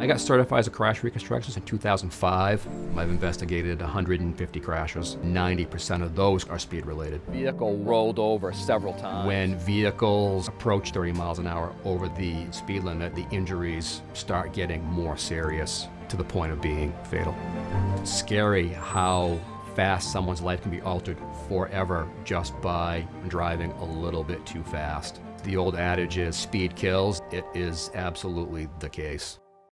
I got certified as a crash reconstructionist in 2005. I've investigated 150 crashes. 90% of those are speed related. Vehicle rolled over several times. When vehicles approach 30 miles an hour over the speed limit, the injuries start getting more serious to the point of being fatal. Scary how fast someone's life can be altered forever just by driving a little bit too fast. The old adage is speed kills. It is absolutely the case.